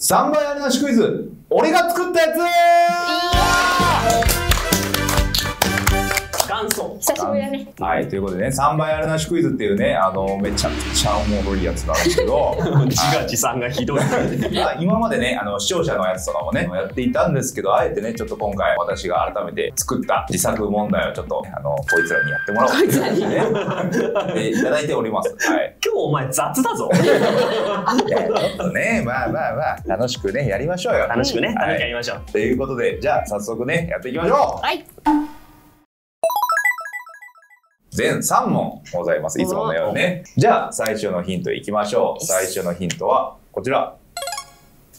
3倍ありなしクイズ俺が作ったやつ元祖久しぶりだね。はい、ということでね、3倍あるなしクイズっていうね、あの、めちゃくちゃおもろいやつなんですけど、自画自賛がひどいまあ今までね、あの、視聴者のやつとかもね、やっていたんですけど、あえてね、ちょっと今回私が改めて作った自作問題をちょっと、あの、こいつらにやってもらおうということでね、でいただいております。はい。今日お前雑だぞいやちょっとね、まあまあまあ、楽しくね、やりましょうよ。楽しくねはい楽しくやりましょうということで、じゃあ早速ね、やっていきましょうはい。全3問ございます。いつものようにね。じゃあ、最初のヒントいきましょう。最初のヒントは、こちら。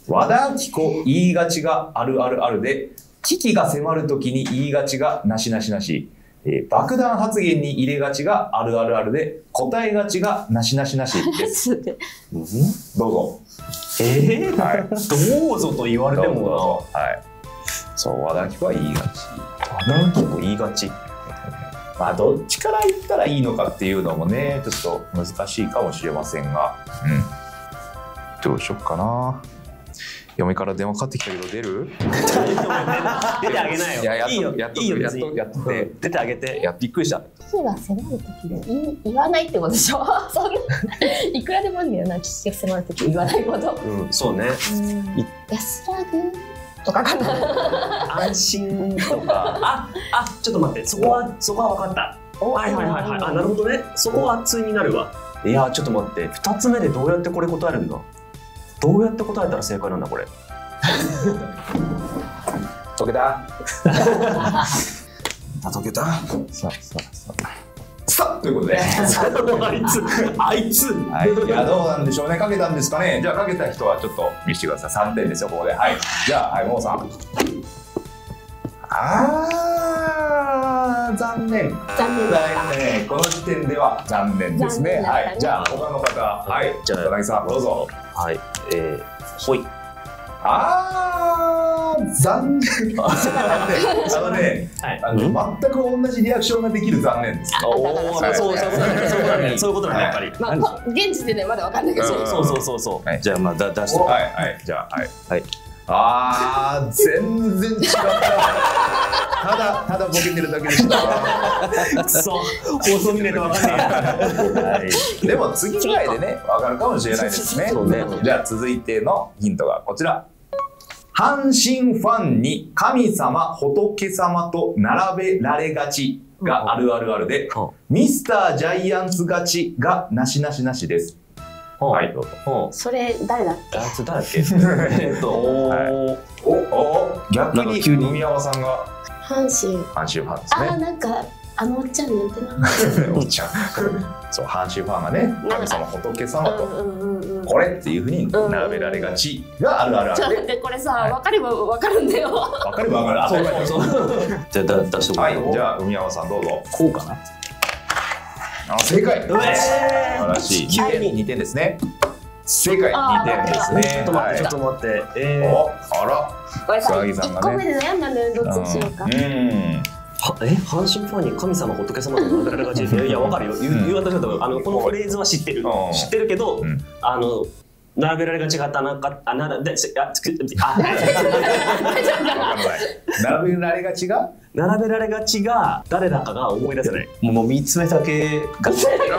和田アキ子言いがちがあるあるあるで、危機が迫る時に言いがちがなしなしなし。えー爆弾発言に入れがちがあるあるあるで、答えがちがなしなしなしです。どうぞ。えー、はい。どうぞと言われてもぞはい。そう、和田アキ子は言いがち。ななんとも言いがちまあ、どっちから言ったらいいのかっていうのもね、ちょっと難しいかもしれませんが、うん。どうしよっかな。嫁から電話かかってきたけど出る？出てあげないよ。いややっといいよ。やっといいよやっとやっとね出て。あげて。いや、びっくりした。危機が迫る時に言い言わないってことでしょ？そんないくらでもあるんだよな危機が迫る時言わないこと。うんそうね。うん。安らぐとかかな安心とか。ああちょっと待って。そこはそこは分かった。はいはいはいはい。あなるほどね。そこは対になるわ。いやちょっと待って。2つ目でどうやってこれ答えるんだ？どうやって答えたら正解なんだこれ？解けた？あ、解けた？さあ、さあ、さあ。さあ、ということで。あいつあいつ。はい、いやどうなんでしょうね、かけたんですかね、じゃあ、かけた人はちょっと見せてください、3点ですよ、ここで。はい、じゃあ、はい、ももさん。あー、残念。残念だった。ね、この時点では残念ですね。はい、じゃあ、他の方、はい、じゃあ田中さん、どうぞ。はい。えー、ほい。あー、残念。あのね、はい。あの全く同じリアクションができる残念です。おおそう。そうそうそうそうだねそういうことだねやっぱり。まあこ現時点でまだわかんないけど。うんそうそうそうそう。はい。じゃあまあだ出して。はいはい。じゃあはい。はい。あー全然違った。ただただボケてるだけでした。くそ。放送見ないと分かんない。はい。でも次ぐらいでねわかるかもしれないですね。じゃあ続いてのヒントがこちら阪神ファンに神様仏様と並べられがちがあるあるあるで、う。んミスタージャイアンツ勝ちがなしなしなしです。はい、どうぞ。う。んそれ誰だっけ？あいつ誰だっけ？えっと はい。おおお逆に急に。海山さんが。阪神。阪神ファンですね。なんかあのおっちゃんに似てな。い おっちゃん。そう、阪神ファンがね、神様仏様と、これっていうふうに並べられがちがあるあるある。で、これさ、はい。分かれば分かるんだよ。わかるわかる。そうそうそうじゃあだ出してもはらおうい、じゃあ海山さんどうぞ。こうかな。あ正解。うえー。素晴らしい。2点2点ですね。正解。2点ですね。ちょっと待ってちょっと待って。えー。お、あら。これさ草薙さんがね。1個目で悩んだんだよね。どっちにしようか。うん。はえ？阪神ファンに神様仏様と並べられがちいやいやわかるよ。言ううん。言われたことあのこのフレーズは知ってる。うん。知ってるけどうん。あの並べられがちがったなんかあならでしあつくあ。並べられがちが？並べられがちが誰だかが思い出せない。もう3つ目だけ。が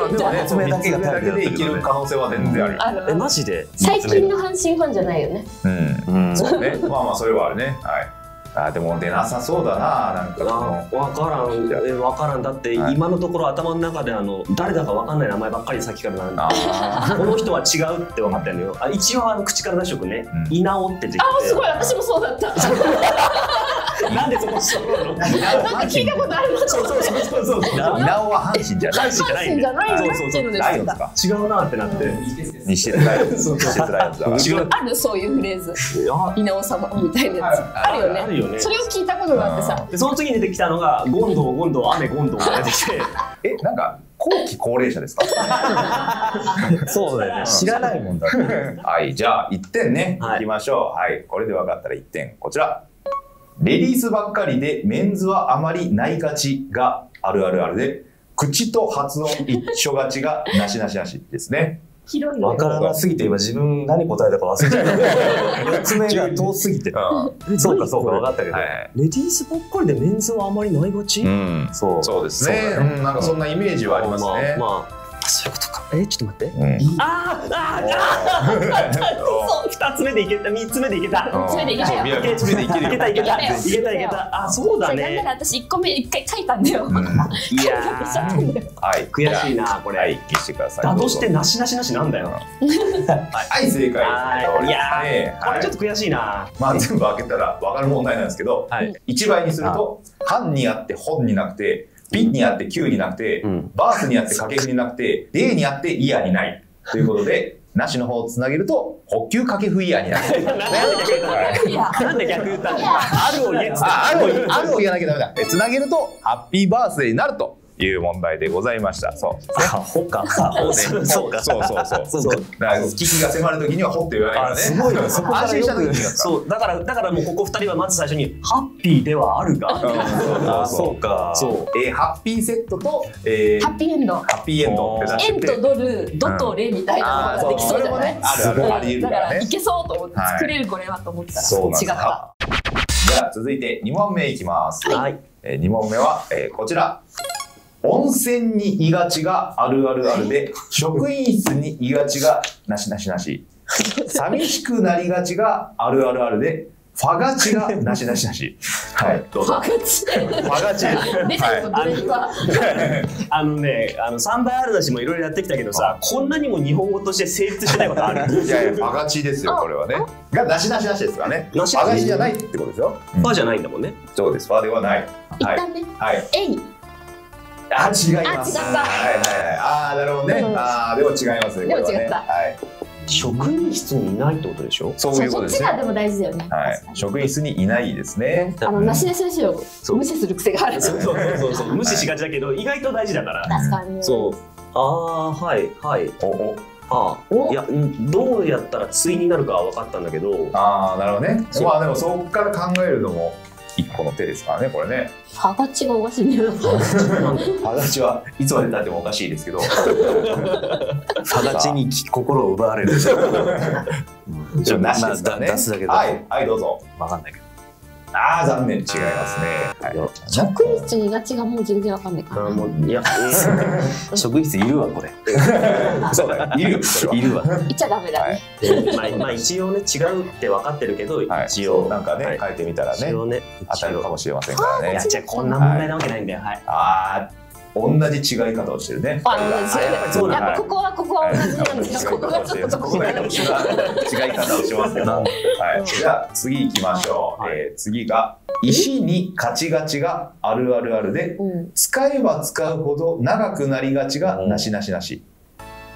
でもね、それだけがだけでいける可能性は全然あるえマジで？最近の阪神ファンじゃないよね。うん。うん。そうね。まあまあ、それはあるね。はい。あ、でも出なさそうだな。なんか分からん。え分からん。だってはい。今のところ頭の中であの誰だか分かんない名前ばっかりさっきからなんだあ この人は違うって分かってるのよ。あ一応あの口から出しとくね。うん。稲尾って出ててあすごい。私もそうだった なんでそこそうなのなんか聞いたことあるなそうそうそうそうそうあ。稲尾は阪神じゃない。阪神じゃない阪神じゃないんだそうそうっていうのでライオンですか。違うなってなって西鉄ライオンズ。西鉄ライオンズ。違うあるそういうフレーズ稲尾様みたいなやつあるよねあるよねそれを聞いたことがあってさでその次に出てきたのがゴンドウゴンドウ雨ゴンドウが出てきてえ、なんか後期高齢者ですか。そうだよね知らないもんだはい、じゃあ1点ね、はいいきましょう。はい、これで分かったら1点。こちら。レディースばっかりでメンズはあまりないがちがあるあるあるで、口と発音一緒がちがなしなしなしですね。わからなすぎて今自分何答えたか忘れちゃった。四つ目が遠すぎて。う。ん。そうかそうか分かったけど。はい。レディースばっかりでメンズはあまりないがち、うん。そう。そうですね。そうだね。うん。なんかそんなイメージはありますね。まあ、まああそういうことか。えちょっと待って。うん。あーあーあー。そう二つ目でいけた。三つ目でいけた。うん。それでいけた。よそう三つ目でいけたいけたいけた。よいけたいけた。あそうだそれなんなねら私1個目1回書いたんだよ。うん。いやはい悔しいなこれ、はい消してください。だとしてなしなしなしなんだよ。はい正解。はい。い。やねこれちょっと悔しいな、まあ全部開けたら分かる問題なんですけどはい。1倍にすると「半」にあって「本」になくて「ピ」にあって「Q」になくてうん「バース」にあって「掛布になくて「デ」にあって「イヤー」にない。ということで なしの方をつなげると「補給掛布イヤー」になる。なんで逆言ったあるを言えああるを言わなきゃダメだ。えつなげると「ハッピーバースデー」になるという問題でございました。そう。あ、ほか。ね。そう。か。そうそうそうそう。か。だから危機が迫る時には「ほ」って言わないからね。あすごいね。そこから安心した時によくそう。だからだからもうここ二人はまず最初にハッピーではあるが。あ、そうか。そう。えーハッピーセットと、えーハッピーエンド。ハッピーエンド。円とドル、ドとレみたいなのができそうじゃない？あるある。あり得だかるからいけそうと思ってはい。作れるこれはと思ったらそうなんです。違った。じゃあ続いて2問目いきます、はい。えー、2問目は、えーこちら温泉にいがちがあるあるあるで職員室にいがちがなしなしなし。寂しくなりがちがあるあるあるでファがちがなしなしなし。はい。どうぞ。ファがち出たよドレミは。あのねあの3倍あるなしもいろいろやってきたけどさこんなにも日本語として成立してないことある？いやいやファがちですよこれはね。がなしなしなしですからね。フなし？ァがちじゃないってことですよ、うん。ファじゃないんだもんね。そうです。ファではない。はい。一旦ね、はい。えい。あ、違います。はいはいはい。ああ、なるほどね。うんああ、でも違いますね。でも違ったはい。職員室にいないってことでしょ？そういうことですね。そっちがでも大事だよね。はい職員室にいないですね。あのなしなしなしをそう無視する癖がある。そうそうそうそう無視しがちだけど意外と大事だから確かにね。そうああはいはいおお。あお？いやんどうやったら対になるかは分かったんだけどああ、なるほどね。そうまあでもそこから考えるのも一個の手ですからね、これね。ハガチがおかしいはいつまでたってもおかしいですけど。さがちに心を奪われる。うんちょっとなしですからね。出すだけだ。はい、はい、どうぞ。わかんないけど。ああ、残念。違いますね。はい。職員室にいがちがもう全然わかんないかあら。もういや 職員室いるわ、これ。そうだよ。いるよ。いるわ。言っちゃダメだね。うんまあまあ一応ね違うって分かってるけどはい。一応なんかね、はい変えてみたらね、一応ね当たるかもしれませんからねいや。こんな問題なわけないんだよはいああ、同じ違い方をしてるね。あ、そうなんだ。やっぱここはここは同じなんですよ。ここがちょっと特殊なの。違い方をしますけど、はい、じゃあ次行きましょう、はい。えー次が石に勝ちがちがあるあるあるでうん。使えば使うほど長くなりがちがうん。なしなしなし。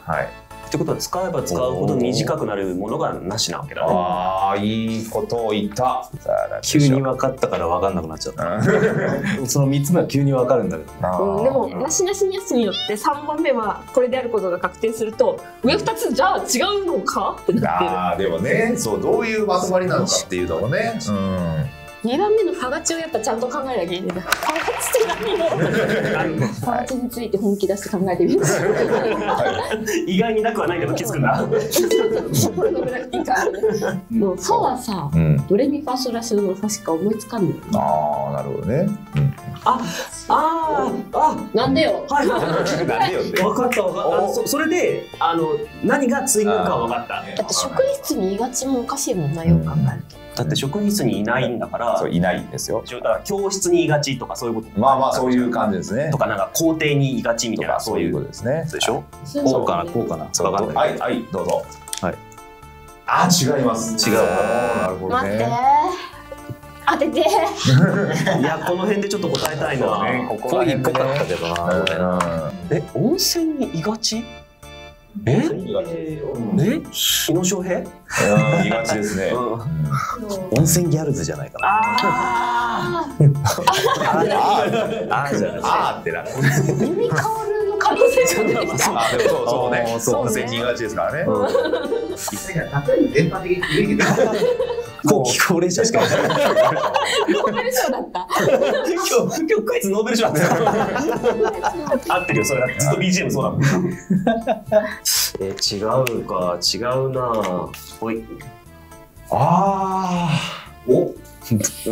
はいってことは使えば使うほど短くなるものがなしなわけだね。ああいいことを言った。急に分かったから分かんなくなっちゃった。うん。その三つ目は急に分かるんだけど。あー。うん、でも、なしなしなしによって3番目はこれであることが確定すると上2つじゃあ違うのか？ってなってあーでもね。そうどういうまとまりなのかっていうのもね、うん、る2番目のハガチをやっぱちゃんと考えなきゃいけない。ハガチって何よ。ハガチについて本気出して考えてみる。意外になくはないけど気づくんだこれのぐらいいいかもう。ファはさうん、ドレミファソラシドのファしか思いつかんの？よああなるほどね、うん、あああ。なんでよ？はい。はいなんでよって。分かった分かった。あそそれであの何が対になるかは分かった。だって職員室にい。がちもおかしいもんなよく考えるだって職員室にいないんだからそういないんですよ。だから教室にいがちとかそういうこと。まあまあそういう感じですね。とかなんか校庭にいがちみとたいなそういう。ことですね。でしょ？そうこうかな、こうかな。そう分かんな。はいいはいどうぞ。はい。あ違います。違う。なるほど待ってね当てて いやこの辺でちょっっと答えたいそうねなここぽいっかったけどな。俺なえ温泉にいがち？え？え？日野翔平うんいがちですね。温泉ギャルズじゃないかな。あああー。あーじゃない。あーってなる。ーユミカオルの可能性が出てきた。あでもそうそうね。温泉にいがちですからね。ーうん。実際には例えば電波的に言うけど後期高齢者しかいない。ノーベル賞だった。今日今日クイズノーベル賞だった。合ってるよそれだってずっと BGM そうだもん。え違うか違うな。おい。あー。お。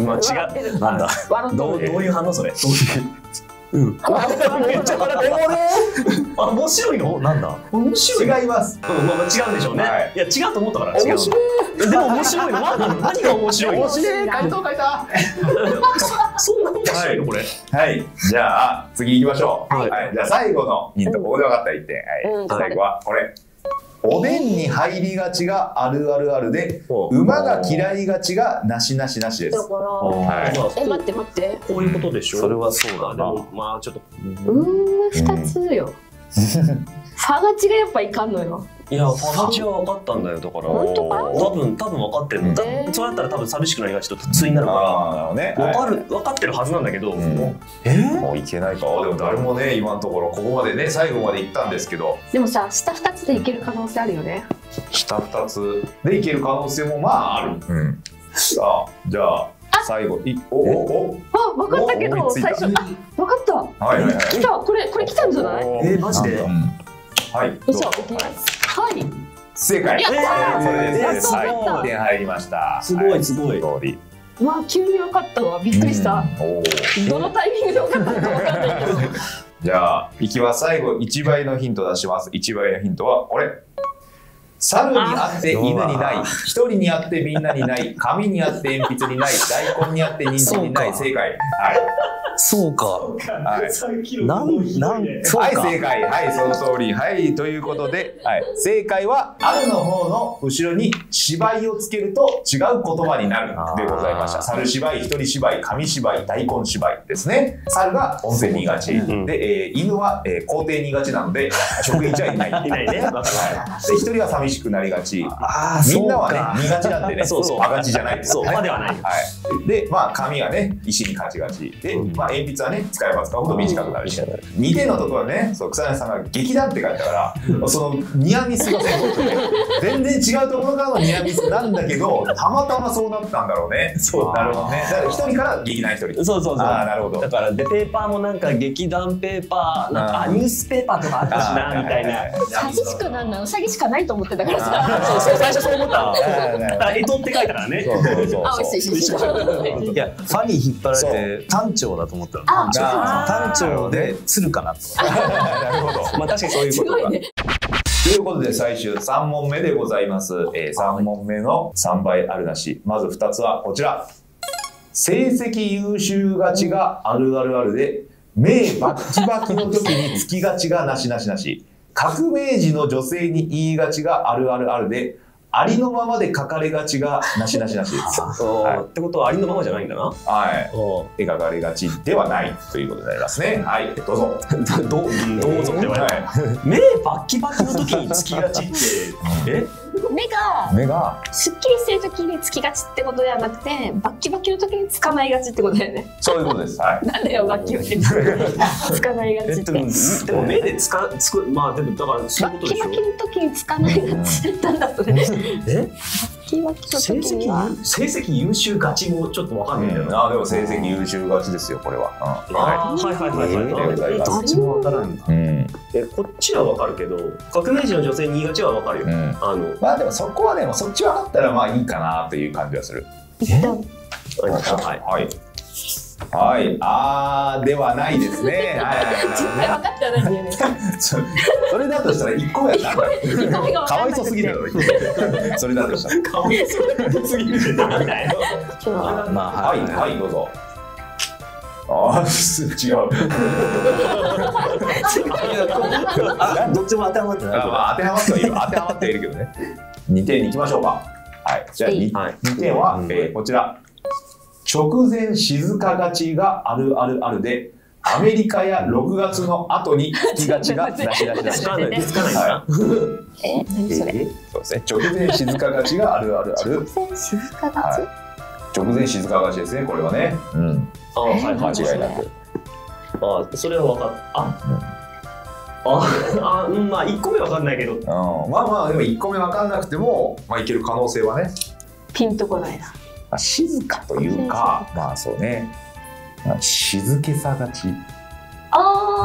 まあ違笑ってる。なんだ。どうどういう反応それ？どういうめっちゃ笑ってる。あ面白いの？なんだ？面白い。の違います。うん。まあまあ違うんでしょうね、はい。い、や違うと思ったから違うの。でも面白いの。何が面白いの？白い。回答書いたそんな面白いのこれ。はい。じゃあ次行きましょう。はい。じゃあ最後のヒント。ここで分かった1点はい、うん。最後はこれおでんに入りがちがあるあるあるでこ馬が嫌いがちがなしなしなしですだから。はいまあえ、待って待って。こういうことでしょ？それはそうだな。でもまあちょっとうーん、二つよ。ファがちがやっぱいかんのよ。いやフは分かったんだよだから。本当か？多分多分分かってるの、そうやったら多分寂しくなりがちと対になるかああなるほどね。ら分かる分かってるはずなんだけど、うん。え？もういけないかでも。誰もね今のところここまでね最後まで行ったんですけど。でもさ、下二つでいける可能性あるよね。下2つ。でいける可能性もまあある、うん、さあじゃあ最後いおおあ、分かったけど、最初、あ、分かった。おはいはいはい。来た、これ、これ来たんじゃない？おえーマジで？うんはい嘘ます。はい。正解。やったー。それですやっとそれです。分かったはい1点入りました。すごいはすごい。わあ、急に分かったわ、びっくりした。うん。おーどのタイミングで分かったのか分かんないけど。じゃあいきます。最後1倍のヒント出します。1倍のヒントはこれ猿にあって犬にない。一人にあってみんなにない。紙にあって鉛筆にない。大根にあって人参にない。正解。はい。そうか。はい。なんなんそうはい、か。正解。はい、その通り。はい、ということで、はい、正解は、あるの方の後ろに芝居をつけると違う言葉になる。でございました。猿芝居、一人芝居、紙芝居、大根芝居ですね。猿が温泉にいがち。ん。で、えー犬は、えー校庭にいがちなので、職員じゃいない。いないね。はい。で、一人は寂しくなりがち。ああ、みんなはね、見がちなんでね、そうそう。あがちじゃないですそうね。馬ではないはい、で、まあ、紙はね、石に勝ちがち。で、まあ、鉛筆はね、使えば使うほど短くなる。し。2点のところはね、そう草薙さんが劇団って書いたから、そのニアミスがすごくて、全然違うところからのニアミスなんだけど、たまたまそうなったんだろうね。そう。なるほどね。だから一人から劇団一人。そうそうそう。ああ、なるほど。だからでペーパーもなんか劇団ペーパーなんかニュースペーパーとかあったしなみたいな。寂しくなんなの、詐欺しかないと思ってたからあさ。そう最初そう思ったあから干支って書いたからねそうそうそうそう。あ、美味しい、美味しい。いや、ファに引っ張られて、単調だと思ったの。あ、あ単調で釣るかなと。なるほど。まあ確かにそういうことか。ということで最終3問目でございます、えー、3問目の3倍あるなしまず2つはこちら成績優秀勝ちがあるあるあるで目バッキバキの時につきがちがなしなしなし革命時の女性に言いがちがあるあるあるでありのままで書かれがちがなしなしなしです。はい。ってことはありのままじゃないんだな。はい。描かれがちではないということになりますね。はい。どうぞ。どどうぞって言われは 目バッキバキの時につきがちってえ？目がい目が。すっきりしてる時につきがちってことではなくてバッキバキの時につかないがちってことだよね。そういうことです。はい。なんだよバッキバキつかないがちって。えでもでも目でつかつくまあでもだからそういうことでしょ。バッキバキの時につかないがちなんだそれ。え？成績成績優秀勝ちもちょっとわかんないんだようん、なあでも成績優秀勝ちですよこれは、あー。はいはいはいはい。えーでございますどっちもわからん。うんうん。えこっちはわかるけど革命児の女性に言いがちはわかるよ、うん、あの。まあでもそこはねもうそっち分かったらまあいいかなという感じはする。一旦。はい。はい。はい。あーではないですね。はい。分かってはないんだよね そそれだとしたら1個目やった。んだ一個目が分かわいそうすぎる それだとしたら。かわいそうすぎる。なんだよ。まあ、はい。はいどうぞ。ああ違う。あ、どっちも当てはまってない。あまあ当てはまってはいる。当てはまってはいるけどね。2点いきましょうか。はい。じゃあ 2, はい。2点は、うん。えーこちら。直前静かがちがあるあるあるでアメリカや6月の後に つきがちがなしなしなしつかないつかない。んだはえ何それ？そうですね。直前静かがちがあるあるある。全然静かがち？直前静かがちですねこれはね。うん。あはいはい間違いなく。あそれはわかったあああうん まあ1個目わかんないけど。うん。まあまあでも1個目分かんなくても、まあ、いける可能性はね。ピンとこないな。まあ、静かというかまあそうね。まあ静けさがち。ああ。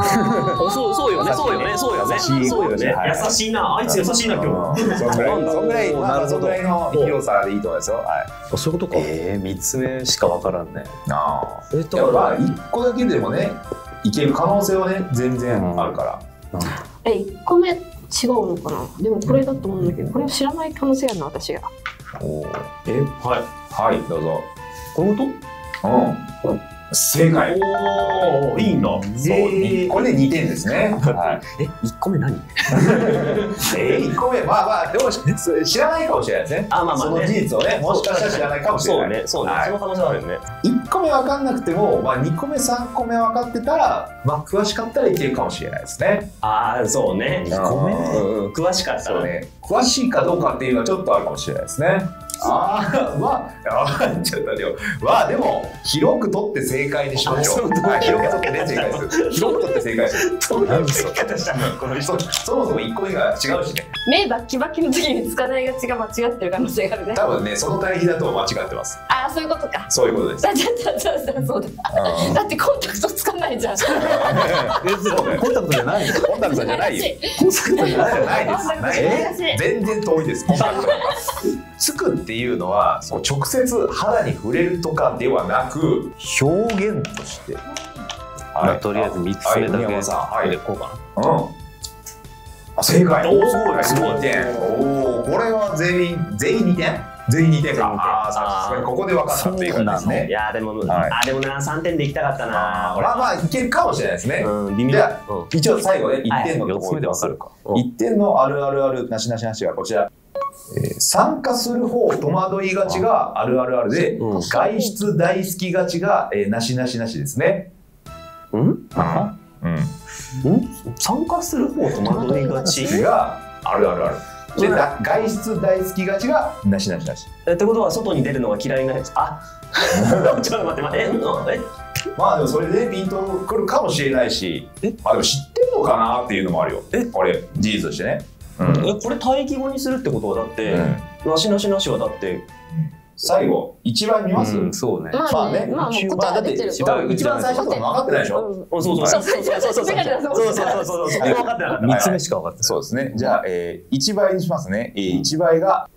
そうそうよね。そうよね。そうよね。優しい。そうよね。はい。優しいな。あいつ優しいな今日。うんそんぐらいなんだそんぐらいまあなるほど。そんぐらいの広さでいいと思いますよ。はい。あそういうことえー、三つ目しかわからんね。あ。えあやっぱ一個だけでもねいける可能性はね全然あるから、え、一個目違うのかな？でもこれだと思うんだけど、これを知らない可能性あるの私が。おー。え？はい。はいどうぞ。こういうこと？うん正解おおいいんだそう、えこれで2点ですね。はえ一個目何？い。えー、1個目、まあまあ、でも知らないかもしれないですね。あまあまあねその事実をね、もしかしたら知らないかもしれそうない。ねそうねはいその可能性あるよね1個目分かんなくても、まあ、2個目、3個目分かってたら、まあ、詳しかったらいけるかもしれないですね。ああそうね二個目？うんうん詳しかったらそうね。詳しいかどうかっていうのはちょっとあるかもしれないですね。ああ、まあ、あーちょっと待ってよ。まあ、でも、広く取って正解にしましょう。はい、広く取ってね、正解する。広く取って正解する。どういう書き方したのこの人そそもそも1個目が違うしね。目バッキバキの時につかないがちが間違ってる可能性があるね。多分ね、その対比だと間違ってます。ああ、そういうことか。そういうことです。だってコンタクトつかないじゃん。コンタクトじゃないのコンタクトじゃないコンタクトじゃないです。ない怪しい全然遠いです。コンタクトがつくっていうのは、直接肌に触れるとかではなく、表現として。まあとりあえず三つ目だけはい、さん、はこうかうん。あ正解。おーすごい2点。おお、これは全員全員2点？全員2点か。ここで分かったっていう感じですいね。やでも、はいあでもな3点でいきたかったなまあまあいけるかもしれないですね。うん微妙じゃうん一応最後ね1点のと4つころでわかるかるかうん1点のあるあるあるなしなしなしはこちら、えー参加する方戸惑いがちがあるあるあるで、うん。外出大好きがちが、えーなしなしなしですね。うん？うん。ん。参加する方戸惑いがち？があるあるある。でだ外出大好きがちがなしなしなし。えってことは外に出るのが嫌いなやつあ。ちょっと待って待ってえんのえまあでもそれでピンとくるかもしれないし、まあでも知ってるのかなっていうのもあるよ。え？これ事実としてね。うん。えこれ待機語にするってことはだって、うん。なしなしなしはだって最後一番見ます？うん。そうね。ままあね。まあもうまあ答え出てる。だって一番最初の分かってないでしょ？うん。おそうそうそう。そうそうそう。そうそうそうそう。そうそうそこ分かってなかった三つ目しか分かってない。そうですね。じゃあ、えー、1倍にしますね。えー、1倍が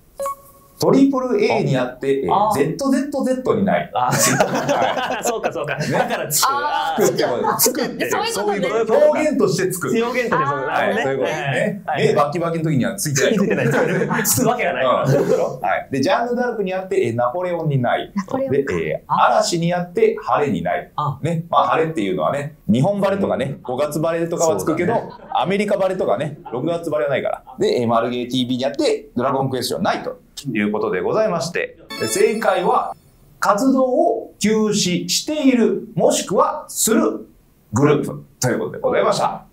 トリプル A にあって、ZZZ にない。あ そうかそうか。だからつくってことつくってそういうこと表現としてつく。強表現としてはい、そういうことですね。はい。目バキバキの時にはついてない。ついてないついてない。つくわけがない。かい。で、ジャンヌ・ダルクにあって、えーナポレオンにない。ナポレオン。で、えー嵐にあって、晴れにない。あ。ね。まあ、晴れっていうのはね、日本晴れとかね、5月晴れとかはつくけど、アメリカ晴れとかね、6月晴れはないから。で、えーマルゲー TV にあって、ドラゴンクエスチョンないということでございまして、で正解は、活動を休止している、もしくはするグループということでございました。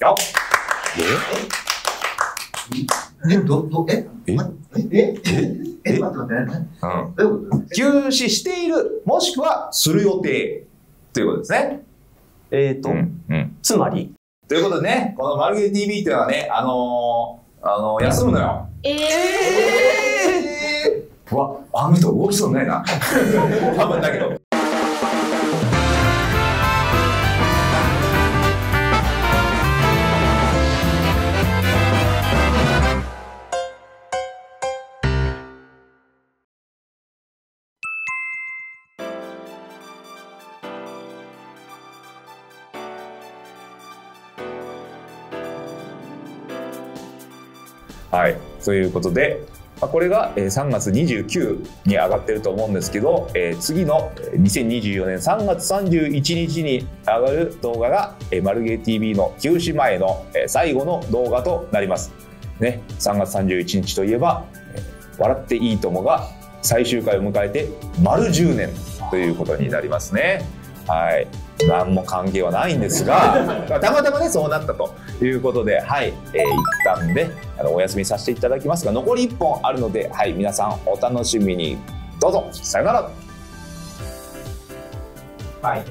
よっ。え、ど、ど、え？え？まえ、え、え、え、待って待って、うん。休止している、もしくはする予定ということですね。えっとうんつまり。ということでね、このマルゲリ TV っていうのはね、あのー、あのー休むのよ。えー、うわ、あの人動きそうにないな。多分だけど。はい、ということで、まあ、これが3月29に上がってると思うんですけど、えー次の2024年3月31日に上がる動画が、えーマルゲー TV の休止前の最後の動画となります。ね、3月31日といえば「笑っていいとも」が最終回を迎えて丸10年ということになりますね。はい、何も関係はないんですが、たまたまねそうなったということで、はい、えー一旦ねあのお休みさせていただきますが、残り1本あるので、はい、皆さんお楽しみに。どうぞ、さよなら。はい。